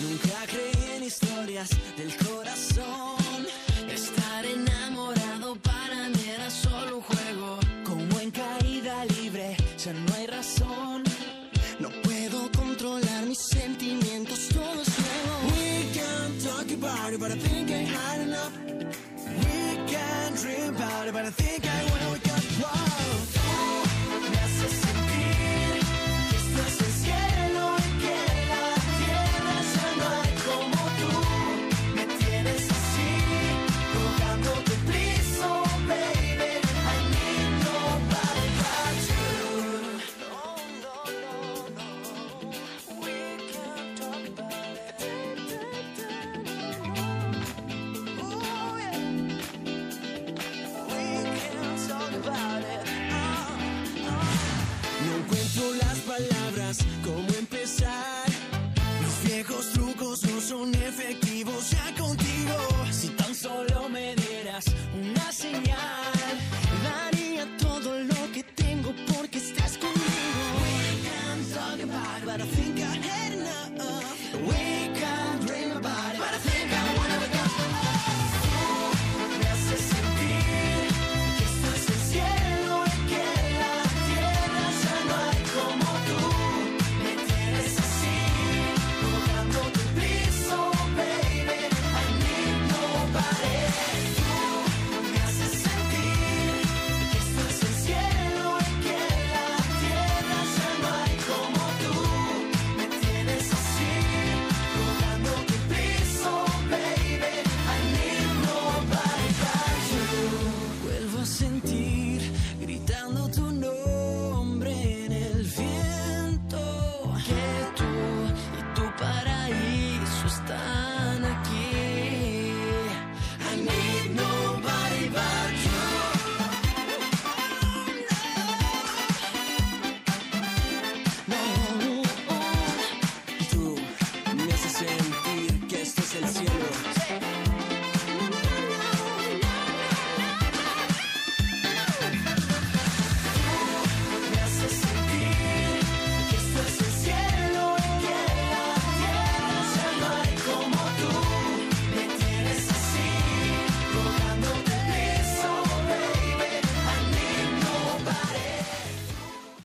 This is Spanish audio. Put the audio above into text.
Nunca creí en historias del corazón. Estar enamorado para mí era solo un juego. Como en caída libre, ya no hay razón. No puedo controlar mis sentimientos, todo es nuevo. We can talk about it, but I think I had enough. We can dream about it, but I think I wanna wake up. Encuentro las palabras, cómo empezar. Los viejos trucos no son efectivos ya contigo. Si tan solo me dieras una señal, daría todo lo que tengo porque estás conmigo. We can talk about I